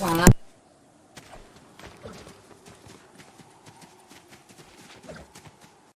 完了。